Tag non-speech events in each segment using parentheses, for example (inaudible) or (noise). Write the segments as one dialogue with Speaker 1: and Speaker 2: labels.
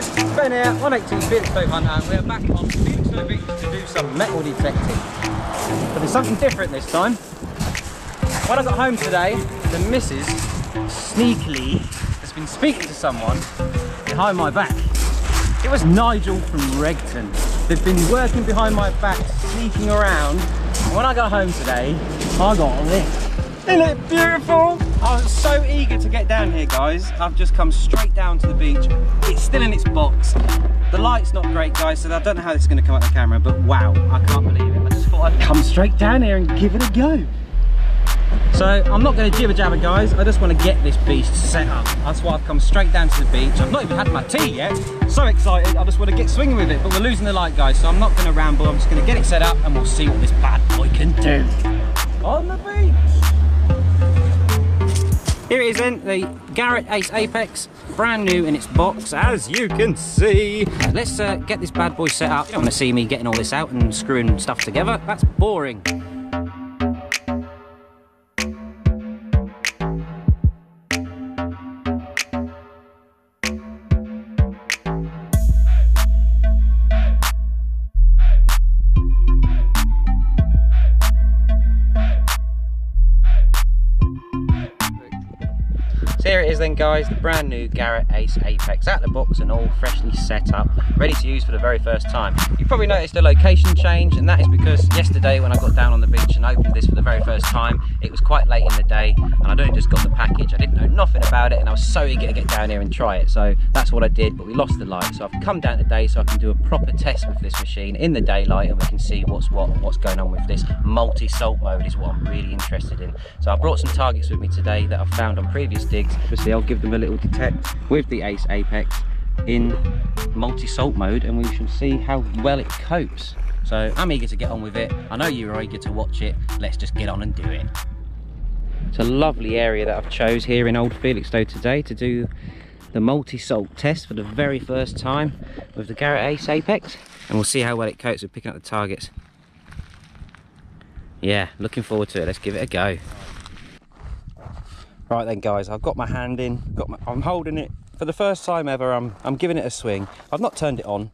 Speaker 1: guys, Ben here, 180 Felixstowe Hunter, and we're back on Felixstowe Beach to do some metal detecting. But there's something different this time. When I got home today, the missus sneakily has been speaking to someone behind my back. It was Nigel from Regton. They've been working behind my back, sneaking around. And when I got home today, I got this. Isn't it beautiful? I was so eager to get down here, guys. I've just come straight down to the beach. It's still in its box. The light's not great, guys, so I don't know how this is going to come out the camera, but wow, I can't believe it. I just thought I'd come straight down here and give it a go. So I'm not going to jibber jabber guys, I just want to get this beast set up. That's why I've come straight down to the beach. I've not even had my tea yet. So excited, I just want to get swinging with it, but we're losing the light guys, so I'm not going to ramble. I'm just going to get it set up and we'll see what this bad boy can do. On the beach. Here it is then, the Garrett Ace Apex, brand new in its box, as you can see. Let's uh, get this bad boy set up. You don't want to see me getting all this out and screwing stuff together. That's boring. Brand new Garrett Ace Apex out of the box and all freshly set up, ready to use for the very first time. You probably noticed a location change and that is because yesterday when I got down on the beach and opened this for the very first time, it was quite late in the day and I'd only just got the package, I didn't know nothing about it and I was so eager to get down here and try it. So that's what I did, but we lost the light. So I've come down today so I can do a proper test with this machine in the daylight and we can see what's what and what's going on with this multi-salt mode is what I'm really interested in. So I brought some targets with me today that I've found on previous digs Obviously I'll give them a little detect with the Ace Apex in multi-salt mode and we shall see how well it copes. So I'm eager to get on with it. I know you're eager to watch it. Let's just get on and do it. It's a lovely area that I've chose here in Old Felixstowe today to do the multi-salt test for the very first time with the Garrett Ace Apex and we'll see how well it copes with picking up the targets. Yeah, looking forward to it. Let's give it a go. Right then guys, I've got my hand in, got my, I'm holding it for the first time ever, I'm, I'm giving it a swing. I've not turned it on,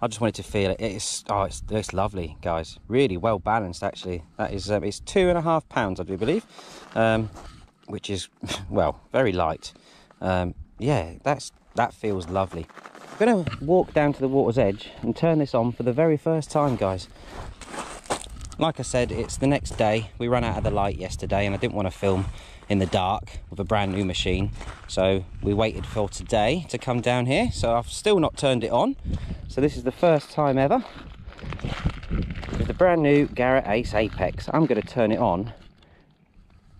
Speaker 1: I just wanted to feel it. It's, oh, it's, it's lovely guys, really well balanced actually. That is, um, it's two and a half pounds I do believe, um, which is, (laughs) well, very light. Um, yeah, that's that feels lovely. I'm gonna walk down to the water's edge and turn this on for the very first time guys like I said, it's the next day. We ran out of the light yesterday and I didn't want to film in the dark with a brand new machine. So we waited for today to come down here. So I've still not turned it on. So this is the first time ever with the brand new Garrett Ace Apex. I'm going to turn it on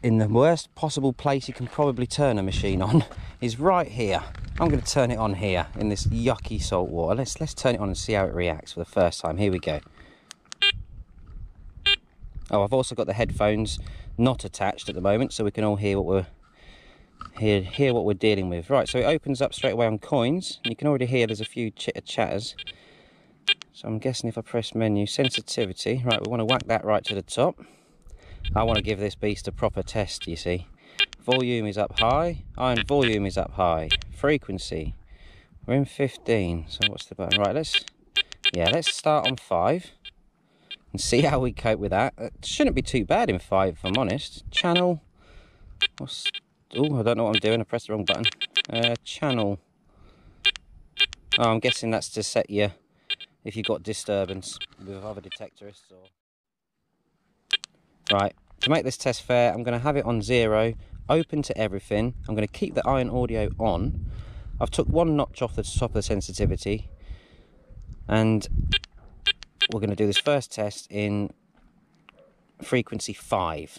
Speaker 1: in the worst possible place you can probably turn a machine on (laughs) is right here. I'm going to turn it on here in this yucky salt water. Let's let's turn it on and see how it reacts for the first time. Here we go. Oh, I've also got the headphones not attached at the moment, so we can all hear what we're hear hear what we're dealing with. Right, so it opens up straight away on coins. You can already hear there's a few chitter chatters. So I'm guessing if I press menu sensitivity, right, we want to whack that right to the top. I want to give this beast a proper test, you see. Volume is up high, iron volume is up high. Frequency, we're in 15, so what's the button? Right, let's, yeah, let's start on five and see how we cope with that. It shouldn't be too bad in five, if I'm honest. Channel, oh, I don't know what I'm doing, I pressed the wrong button. Uh, channel, oh, I'm guessing that's to set you if you've got disturbance with other detectorists or... Right, to make this test fair, I'm going to have it on zero, open to everything. I'm going to keep the iron audio on. I've took one notch off the top of the sensitivity and we're going to do this first test in frequency 5.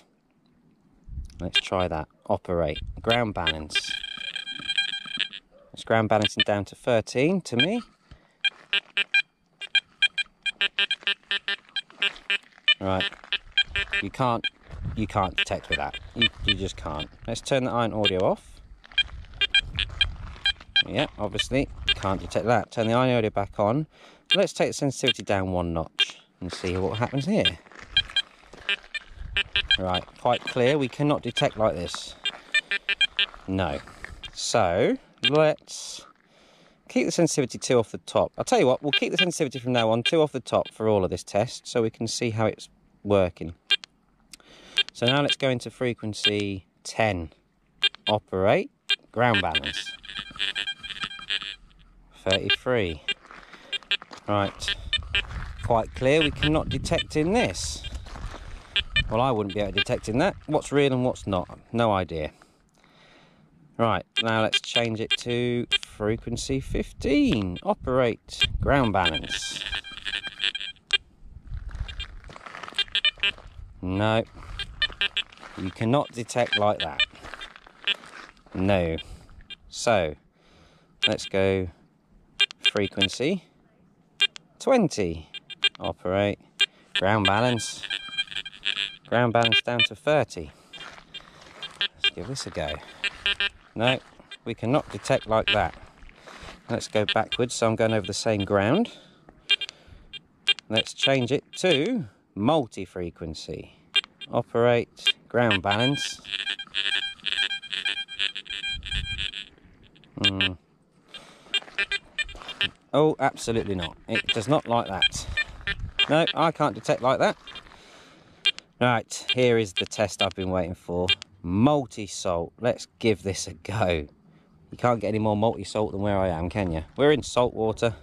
Speaker 1: Let's try that. Operate. Ground balance. It's ground balancing down to 13 to me. Right. You can't you can't detect with that. You, you just can't. Let's turn the iron audio off. Yeah, obviously can't detect that. Turn the iron audio back on. Let's take the sensitivity down one notch and see what happens here. Right, quite clear, we cannot detect like this. No. So, let's keep the sensitivity two off the top. I'll tell you what, we'll keep the sensitivity from now on two off the top for all of this test so we can see how it's working. So now let's go into frequency 10. Operate, ground balance. 33. Right, quite clear we cannot detect in this. Well, I wouldn't be able to detect in that. What's real and what's not, no idea. Right, now let's change it to frequency 15. Operate, ground balance. No, you cannot detect like that. No. So, let's go frequency 20. Operate, ground balance. Ground balance down to 30. Let's give this a go. No, we cannot detect like that. Let's go backwards, so I'm going over the same ground. Let's change it to multi-frequency. Operate, ground balance. Mm. Oh, absolutely not. It does not like that. No, I can't detect like that. Right, here is the test I've been waiting for multi-salt. Let's give this a go. You can't get any more multi-salt than where I am, can you? We're in salt water.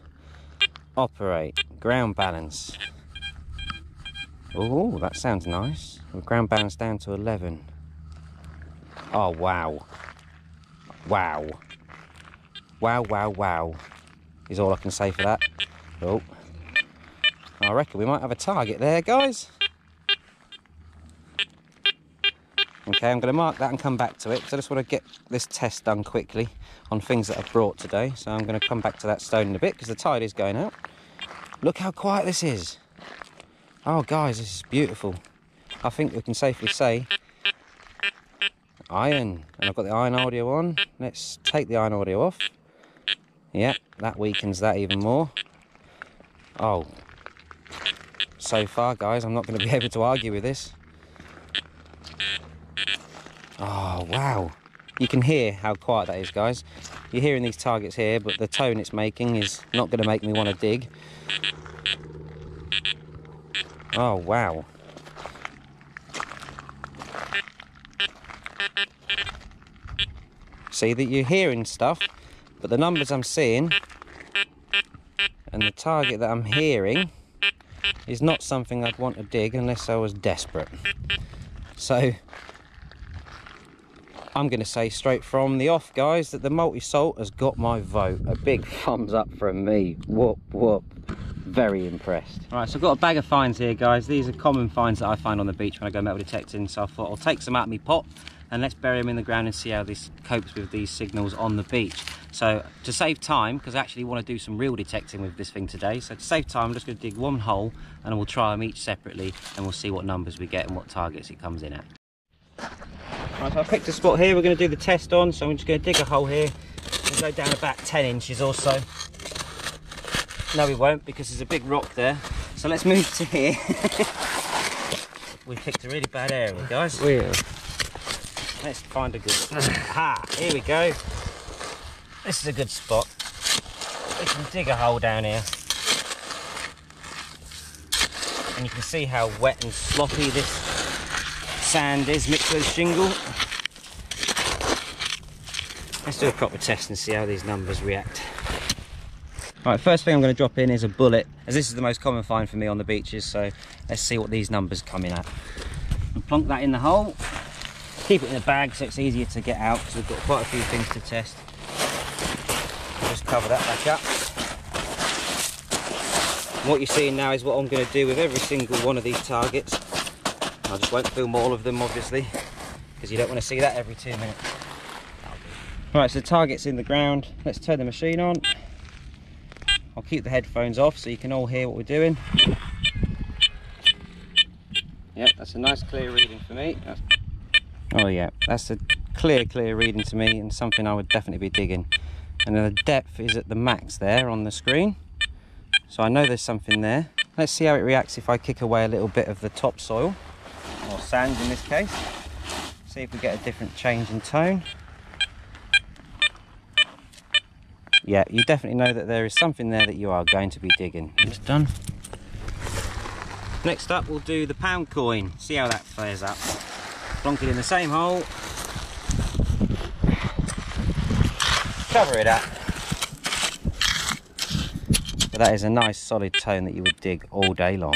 Speaker 1: Operate. Ground balance. Oh, that sounds nice. With ground balance down to 11. Oh, wow. Wow. Wow, wow, wow. Is all I can say for that. Oh. I reckon we might have a target there, guys. Okay, I'm going to mark that and come back to it because I just want to get this test done quickly on things that I've brought today. So I'm going to come back to that stone in a bit because the tide is going out. Look how quiet this is. Oh, guys, this is beautiful. I think we can safely say iron. And I've got the iron audio on. Let's take the iron audio off. Yeah, that weakens that even more. Oh. So far, guys, I'm not going to be (laughs) able to argue with this. Oh, wow. You can hear how quiet that is, guys. You're hearing these targets here, but the tone it's making is not going to make me want to dig. Oh, wow. See that you're hearing stuff, but the numbers I'm seeing and the target that I'm hearing is not something I'd want to dig unless I was desperate. So I'm going to say straight from the off, guys, that the multi-salt has got my vote. A big thumbs up from me. Whoop, whoop. Very impressed. Right, so I've got a bag of finds here, guys. These are common finds that I find on the beach when I go metal detecting. So I thought I'll take some out of my pot and let's bury them in the ground and see how this copes with these signals on the beach. So to save time, because I actually want to do some real detecting with this thing today, so to save time, I'm just going to dig one hole and we'll try them each separately and we'll see what numbers we get and what targets it comes in at. Right, so I picked a spot here we're going to do the test on, so I'm just going to dig a hole here and go down about 10 inches or so. No, we won't because there's a big rock there. So let's move to here. (laughs) we picked a really bad area, guys.
Speaker 2: Where?
Speaker 1: Let's find a good. Ha! Here we go. This is a good spot. We can dig a hole down here. And you can see how wet and sloppy this sand is mixed with shingle. Let's do a proper test and see how these numbers react. Right, first thing I'm going to drop in is a bullet, as this is the most common find for me on the beaches, so let's see what these numbers come in at. And plonk that in the hole, keep it in the bag so it's easier to get out, because we've got quite a few things to test. Cover that back up. And what you're seeing now is what I'm going to do with every single one of these targets. I just won't film all of them obviously because you don't want to see that every two minutes. Right, so the target's in the ground. Let's turn the machine on. I'll keep the headphones off so you can all hear what we're doing. Yep, that's a nice clear reading for me. That's... Oh yeah, that's a clear, clear reading to me and something I would definitely be digging. And the depth is at the max there on the screen. So I know there's something there. Let's see how it reacts if I kick away a little bit of the topsoil or sand in this case. See if we get a different change in tone. yeah, you definitely know that there is something there that you are going to be digging. It's done. Next up, we'll do the pound coin. See how that fares up. Plonk it in the same hole. Cover it up. But that is a nice solid tone that you would dig all day long.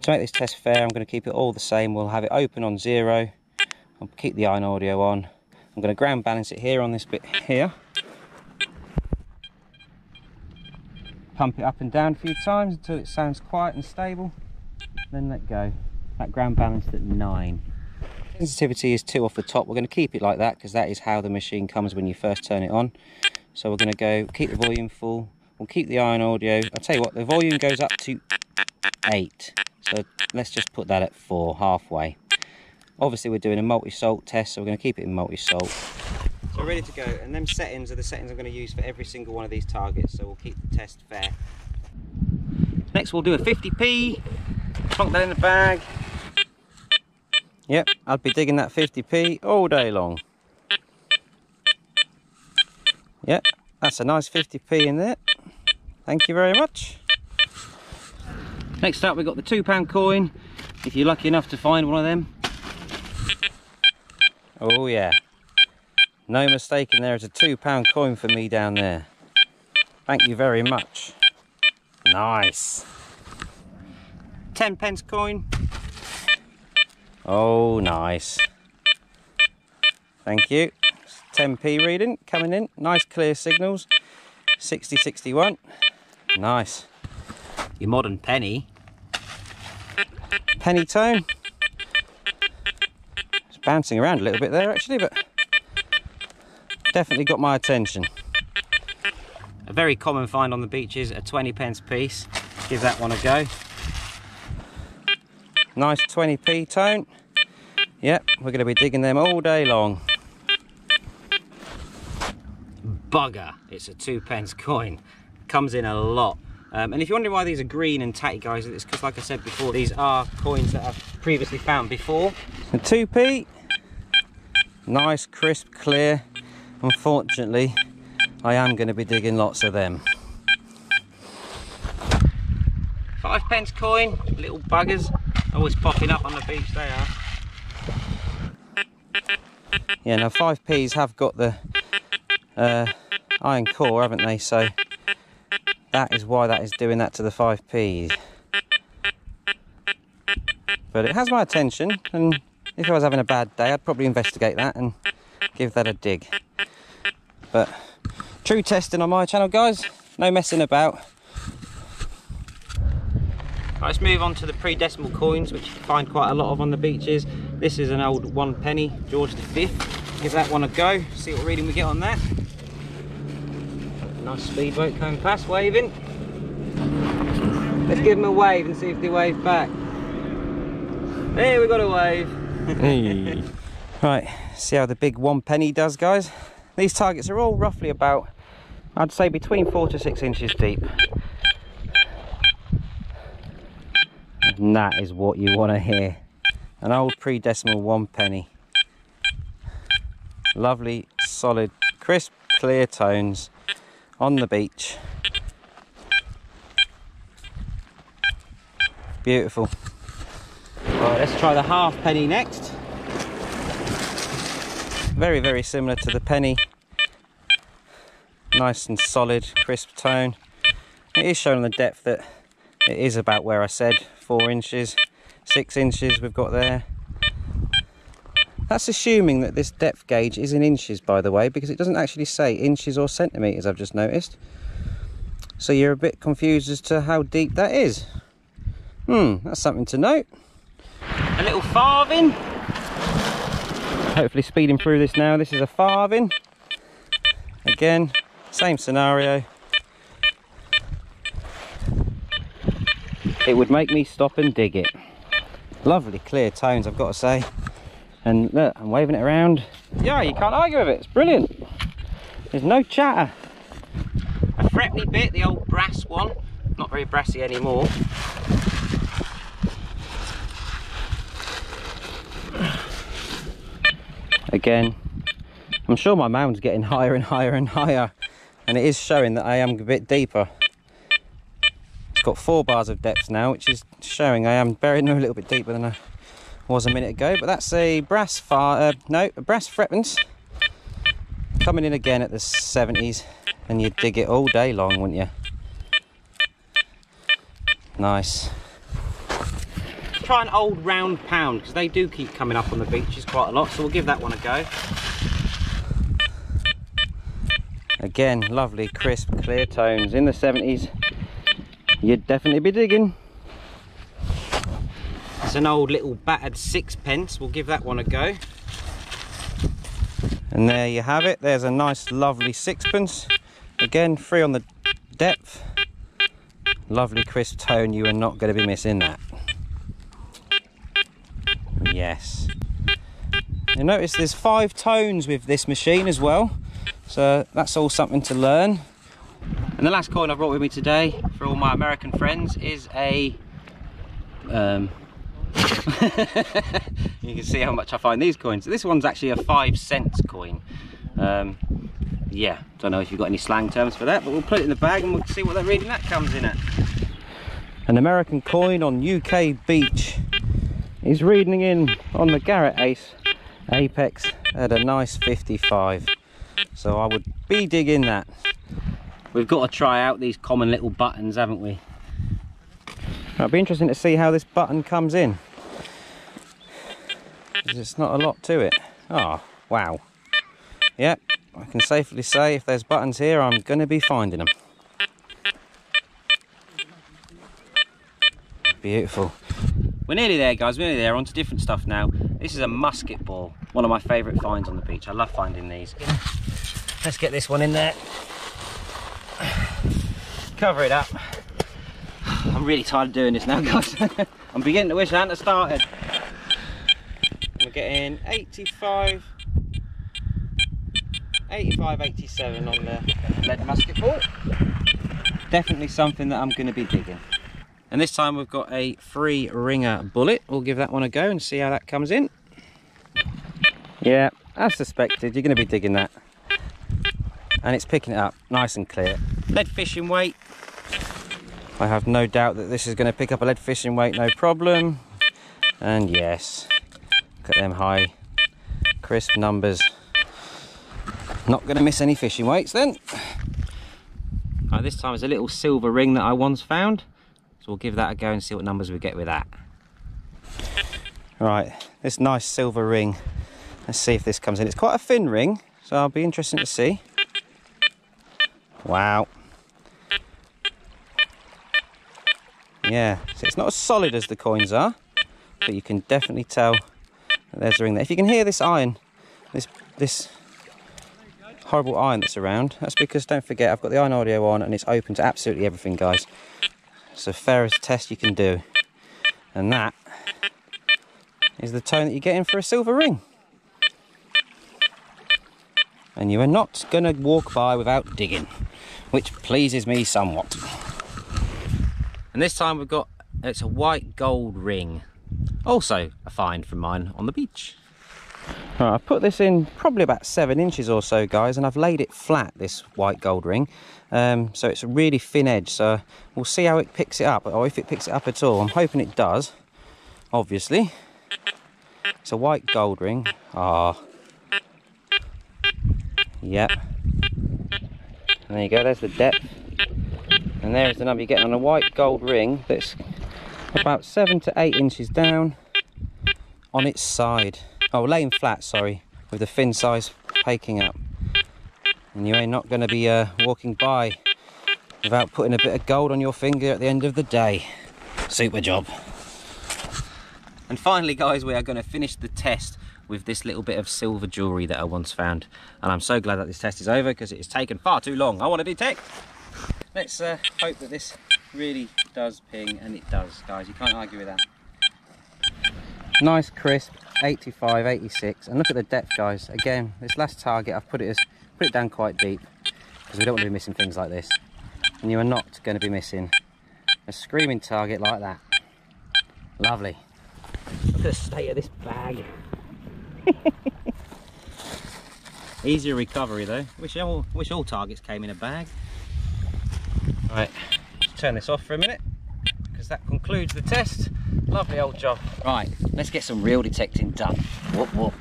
Speaker 1: To make this test fair, I'm going to keep it all the same. We'll have it open on zero. I'll keep the iron audio on. I'm going to ground balance it here on this bit here. Pump it up and down a few times until it sounds quiet and stable. Then let go. That ground balanced at nine. Sensitivity is two off the top. We're going to keep it like that because that is how the machine comes when you first turn it on. So we're going to go keep the volume full. We'll keep the iron audio. I'll tell you what, the volume goes up to eight. So let's just put that at four, halfway. Obviously we're doing a multi-salt test, so we're going to keep it in multi-salt. So we're ready to go, and them settings are the settings I'm going to use for every single one of these targets, so we'll keep the test fair. Next we'll do a 50p, plonk that in the bag. Yep, I'd be digging that 50p all day long. Yep, that's a nice 50p in there. Thank you very much. Next up we've got the two pound coin. If you're lucky enough to find one of them. Oh yeah. No mistaking there is a two pound coin for me down there. Thank you very much. Nice. 10 pence coin. Oh, nice. Thank you. 10p reading coming in. Nice clear signals. 6061. Nice. Your modern penny penny tone. It's bouncing around a little bit there actually, but definitely got my attention. A very common find on the beaches, a 20 pence piece. Give that one a go. Nice 20p tone. Yep, we're going to be digging them all day long. Bugger, it's a two pence coin. Comes in a lot. Um, and if you're wondering why these are green and tatty guys, it's because like I said before, these are coins that I've previously found before. A 2p, nice, crisp, clear. Unfortunately, I am going to be digging lots of them. Five pence coin, little buggers, always popping up on the beach, they are. Yeah, now 5p's have got the uh, iron core, haven't they? So that is why that is doing that to the 5Ps. But it has my attention, and if I was having a bad day, I'd probably investigate that and give that a dig. But true testing on my channel, guys. No messing about. Right, let's move on to the pre-decimal coins, which you find quite a lot of on the beaches. This is an old one penny, George V. Give that one a go, see what reading we get on that. Nice speedboat coming past, waving. Let's give them a wave and see if they wave back. There, we got a wave. hey. (laughs) Right, see how the big one penny does, guys? These targets are all roughly about, I'd say between four to six inches deep. And that is what you want to hear. An old pre-decimal one penny. Lovely, solid, crisp, clear tones on the beach. Beautiful. Right, let's try the half penny next. Very, very similar to the penny. Nice and solid, crisp tone. It is shown on the depth that it is about where I said, four inches, six inches we've got there. That's assuming that this depth gauge is in inches, by the way, because it doesn't actually say inches or centimetres, I've just noticed. So you're a bit confused as to how deep that is. Hmm, that's something to note. A little farthing. Hopefully speeding through this now. This is a farthing. Again, same scenario. It would make me stop and dig it. Lovely clear tones, I've got to say. And look, I'm waving it around. Yeah, you can't argue with it. It's brilliant. There's no chatter. A Threepenny bit, the old brass one. Not very brassy anymore. Again, I'm sure my mound's getting (laughs) higher and higher and higher and it is showing that I am a bit deeper. Got four bars of depth now, which is showing I am buried a little bit deeper than I was a minute ago, but that's a brass far, uh, no, a brass thruppence coming in again at the 70s and you dig it all day long, wouldn't you? Nice. Try an old round pound because they do keep coming up on the beaches quite a lot, so we'll give that one a go. Again, lovely, crisp, clear tones in the 70s. You'd definitely be digging. It's an old little battered sixpence. We'll give that one a go. And there you have it. There's a nice, lovely sixpence. Again, free on the depth. Lovely crisp tone. You are not going to be missing that. Yes. You notice there's five tones with this machine as well. So that's all something to learn. And the last coin I brought with me today for all my American friends is a um, (laughs) you can see how much I find these coins. This one's actually a five cents coin. Um, yeah, don't know if you've got any slang terms for that, but we'll put it in the bag and we'll see what that reading that comes in at. An American coin on UK beach is reading in on the Garrett Ace Apex at a nice 55. So I would be digging that. We've got to try out these common little buttons, haven't we? It'll be interesting to see how this button comes in. There's not a lot to it. Oh, wow. Yep, I can safely say if there's buttons here, I'm going to be finding them. Beautiful. We're nearly there, guys. We're nearly there. On to different stuff now. This is a musket ball. One of my favourite finds on the beach. I love finding these. Let's get this one in there. Cover it up. I'm really tired of doing this now, (laughs) guys. I'm beginning to wish I hadn't started. We're getting 85, 85, 87 on the lead musket ball. Definitely something that I'm going to be digging. And this time we've got a free ringer bullet. We'll give that one a go and see how that comes in. Yeah, as suspected, you're going to be digging that and it's picking it up nice and clear. Lead fishing weight. I have no doubt that this is going to pick up a lead fishing weight, no problem. And yes, look at them high, crisp numbers. Not going to miss any fishing weights then. This time it's a little silver ring that I once found. So we'll give that a go and see what numbers we get with that. Right, this nice silver ring. Let's see if this comes in. It's quite a thin ring, so I'll be interested to see. Wow. Yeah, so it's not as solid as the coins are, but you can definitely tell there's a ring there. If you can hear this iron, this this horrible iron that's around, that's because don't forget I've got the iron audio on and it's open to absolutely everything guys. It's the fairest test you can do. And that is the tone that you're getting for a silver ring and you are not going to walk by without digging, which pleases me somewhat. And this time we've got, it's a white gold ring. Also a find from mine on the beach. Right, I've put this in probably about seven inches or so, guys, and I've laid it flat, this white gold ring. Um, so it's a really thin edge, so we'll see how it picks it up, or if it picks it up at all. I'm hoping it does, obviously. It's a white gold ring. Ah, Yep. And there you go, there's the depth. And there's the number you're getting on a white gold ring that's about seven to eight inches down on its side. Oh, laying flat, sorry, with the fin size paking up. And you ain't not going to be uh, walking by without putting a bit of gold on your finger at the end of the day. Super job. And finally, guys, we are going to finish the test with this little bit of silver jewellery that I once found. And I'm so glad that this test is over because it has taken far too long. I want to detect. Let's uh, hope that this really does ping, and it does, guys. You can't argue with that. Nice, crisp, 85, 86. And look at the depth, guys. Again, this last target, I've put it, as, put it down quite deep because we don't want to be missing things like this. And you are not going to be missing a screaming target like that. Lovely. Look at the state of this bag. (laughs) Easier recovery though. Wish all, wish all targets came in a bag. Right, turn this off for a minute because that concludes the test. Lovely old job. Right, let's get some real detecting done. Whoop whoop.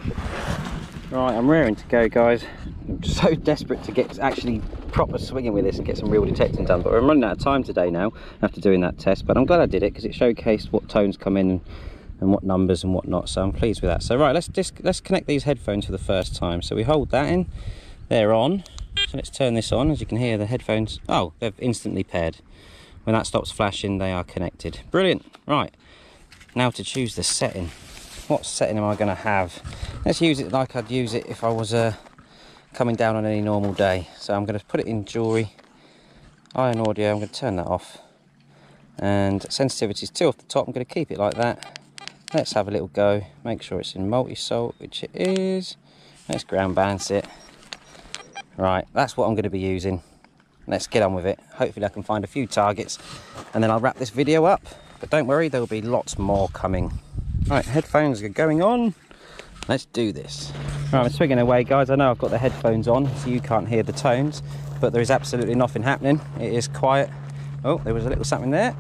Speaker 1: Right, I'm rearing to go guys. I'm (laughs) so desperate to get actually proper swinging with this and get some real detecting done, but I'm running out of time today now after doing that test, but I'm glad I did it because it showcased what tones come in and what numbers and whatnot, so I'm pleased with that. So right, let's just let's connect these headphones for the first time. So we hold that in, they're on. So let's turn this on, as you can hear the headphones, oh, they've instantly paired. When that stops flashing, they are connected. Brilliant, right. Now to choose the setting. What setting am I gonna have? Let's use it like I'd use it if I was uh, coming down on any normal day. So I'm gonna put it in jewelry, iron audio, I'm gonna turn that off. And sensitivity is two off the top, I'm gonna keep it like that. Let's have a little go, make sure it's in multi-salt, which it is. Let's ground balance it. Right, that's what I'm gonna be using. Let's get on with it. Hopefully I can find a few targets and then I'll wrap this video up. But don't worry, there will be lots more coming. Right, headphones are going on. Let's do this. Right, I'm swinging away, guys. I know I've got the headphones on, so you can't hear the tones, but there is absolutely nothing happening. It is quiet. Oh, there was a little something there.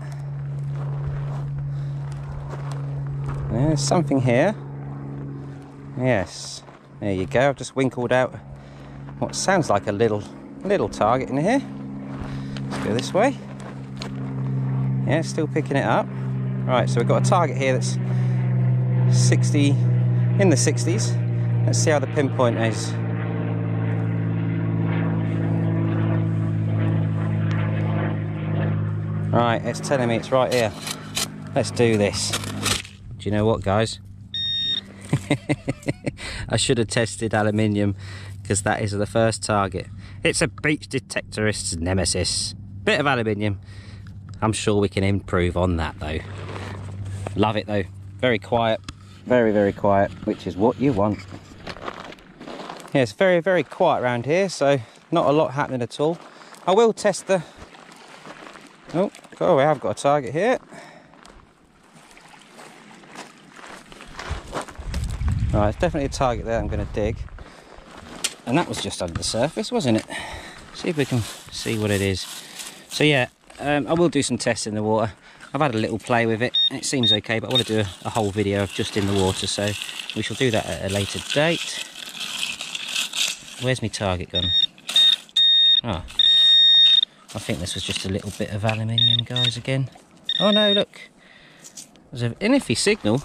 Speaker 1: There's something here. Yes, there you go. I've just winkled out what sounds like a little, little target in here. Let's go this way. Yeah, still picking it up. Right, so we've got a target here that's 60, in the 60s. Let's see how the pinpoint is. Right, it's telling me it's right here. Let's do this. Do you know what, guys? (laughs) I should have tested aluminium because that is the first target. It's a beach detectorist's nemesis. Bit of aluminium. I'm sure we can improve on that though. Love it though. Very quiet. Very, very quiet, which is what you want. Yeah, it's very, very quiet around here, so not a lot happening at all. I will test the... Oh, oh, we have got a target here. Right, it's definitely a target there I'm going to dig. And that was just under the surface, wasn't it? See if we can see what it is. So yeah, um, I will do some tests in the water. I've had a little play with it it seems okay, but I want to do a, a whole video of just in the water, so we shall do that at a later date. Where's my target gone? Oh, I think this was just a little bit of aluminium, guys, again. Oh no, look. There's an iffy signal,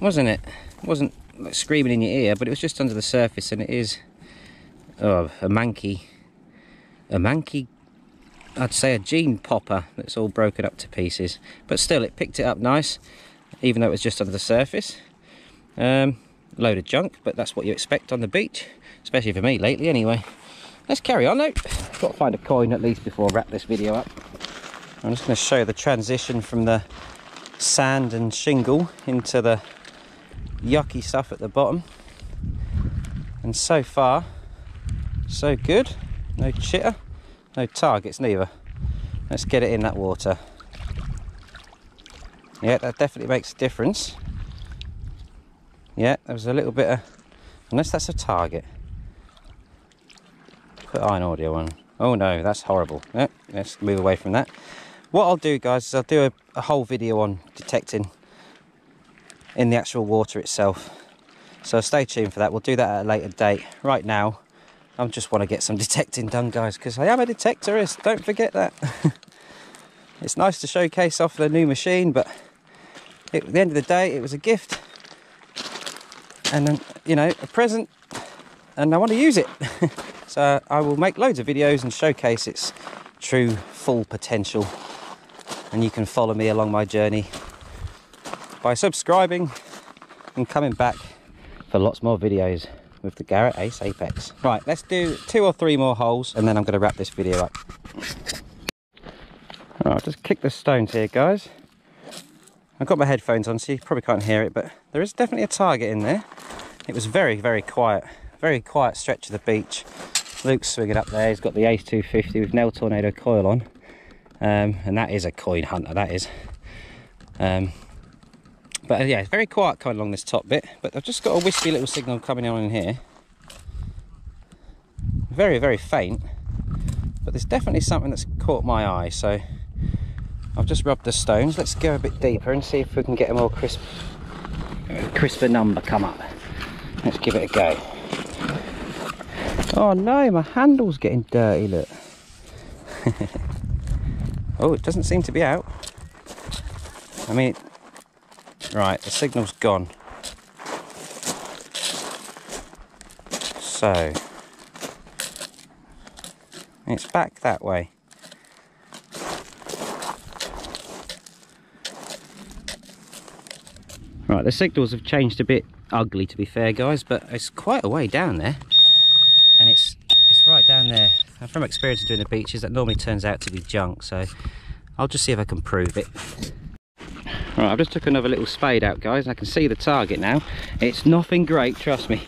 Speaker 1: wasn't it? It wasn't like screaming in your ear, but it was just under the surface and it is oh, a manky, a manky I'd say a jean popper that's all broken up to pieces. But still, it picked it up nice, even though it was just under the surface. Um, load of junk, but that's what you expect on the beach, especially for me lately anyway. Let's carry on though. Got to find a coin at least before I wrap this video up. I'm just going to show the transition from the sand and shingle into the yucky stuff at the bottom. And so far, so good. No chitter. No targets neither. Let's get it in that water. Yeah, that definitely makes a difference. Yeah, there was a little bit of, unless that's a target. Put iron audio on. Oh no, that's horrible. Yeah, let's move away from that. What I'll do guys is I'll do a, a whole video on detecting in the actual water itself. So stay tuned for that. We'll do that at a later date. Right now, I just want to get some (laughs) detecting done, guys, because I am a detectorist. Don't forget that. (laughs) it's nice to showcase off the new machine, but at the end of the day, it was a gift. And, then, you know, a present, and I want to use it. (laughs) so I will make loads of videos and showcase its true full potential. And you can follow me along my journey by subscribing and coming back for lots more videos with the Garrett Ace Apex. Right, let's do two or three more holes and then I'm going to wrap this video up. Right, I'll just kick the stones here, guys. I've got my headphones on, so you probably can't hear it, but there is definitely a target in there. It was very, very quiet. Very quiet stretch of the beach. Luke's swinging up there. He's got the Ace 250 with NEL Tornado coil on. Um, and that is a coin hunter, that is. Um, but uh, yeah, it's very quiet coming along this top bit. But I've just got a wispy little signal coming on in here. very, very faint, but there's definitely something that's caught my eye. So I've just rubbed the stones. Let's go a bit deeper and see if we can get a more crisp, crisper number come up. Let's give it a go. Oh no, my handle's getting dirty, look. (laughs) oh, it doesn't seem to be out. I mean, right, the signal's gone. So, it's back that way. Right, the signals have changed a bit ugly to be fair guys, but it's quite a way down there. And it's it's right down there. And from experience of doing the beaches, that normally turns out to be junk, so I'll just see if I can prove it. Right, I've just took another little spade out guys, I can see the target now. It's nothing great, trust me.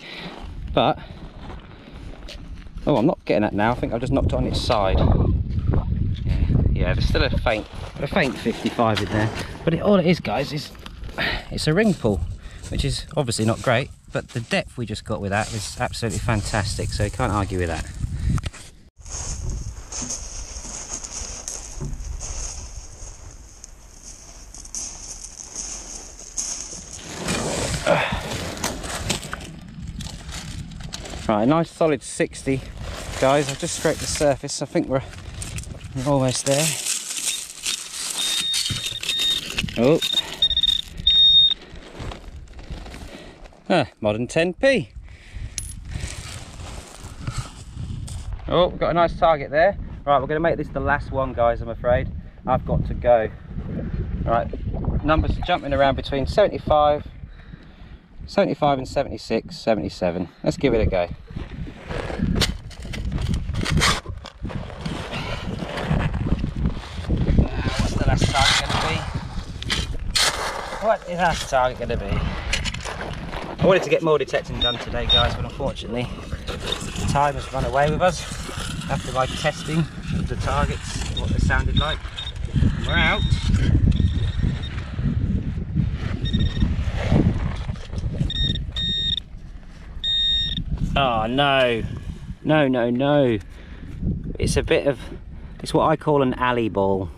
Speaker 1: But Oh, I'm not getting that now. I think I've just knocked it on its side. Yeah, there's still a faint, a faint 55 in there. But it, all it is, guys, is it's a ring pull, which is obviously not great. But the depth we just got with that is absolutely fantastic. So you can't argue with that. Right, nice solid 60 guys. I've just scraped the surface. I think we're, we're almost there. Oh. Ah, modern 10p. Oh, we've got a nice target there. Right, we're going to make this the last one, guys, I'm afraid. I've got to go. Right, numbers are jumping around between 75, 75 and 76, 77. Let's give it a go. Uh, what is our target going to be? I wanted to get more detecting done today guys but unfortunately time has run away with us after my testing of the targets what they sounded like. We're out. Oh no, no, no, no. It's a bit of, it's what I call an alley ball.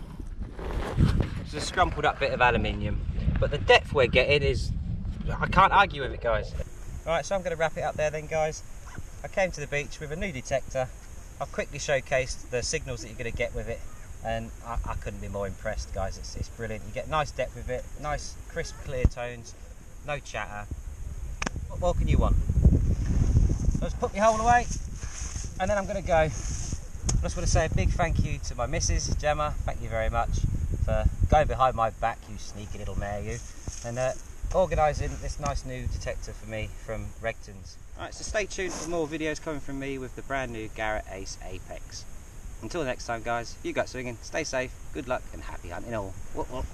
Speaker 1: It's a scrumpled up bit of aluminium. But the depth we're getting is I can't argue with it guys. Right so I'm going to wrap it up there then guys. I came to the beach with a new detector. I've quickly showcased the signals that you're going to get with it and I, I couldn't be more impressed guys. It's, it's brilliant. You get nice depth with it nice crisp clear tones no chatter. What more can you want let's put my hole away and then I'm going to go I just want to say a big thank you to my missus Gemma thank you very much for going behind my back, you sneaky little mare, you, and uh, organising this nice new detector for me from Regton's. Alright, so stay tuned for more videos coming from me with the brand new Garrett Ace Apex. Until next time, guys, you got swinging, stay safe, good luck, and happy hunting all. Whoop, whoop.